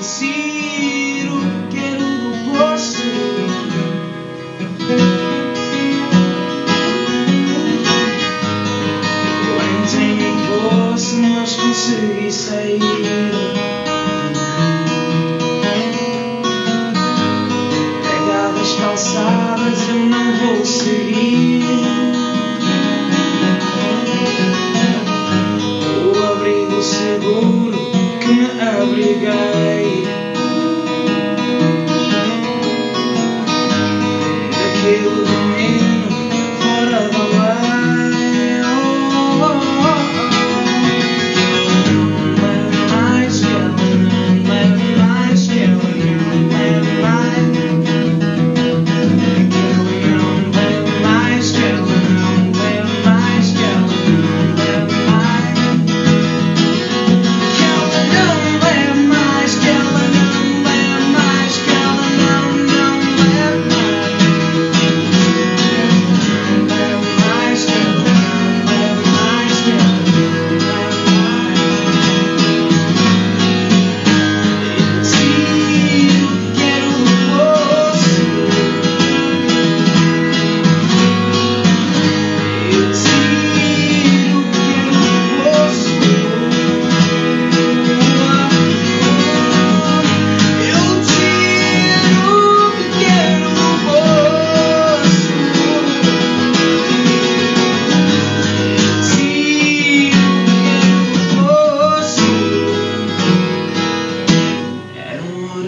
Ciro, quero posto. Eu entrei em poço, mas consegui sair. Pegadas calçadas, eu não vou seguir. O abrigo seguro que me abriguei. Deus. Yeah.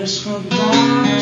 outras cantar.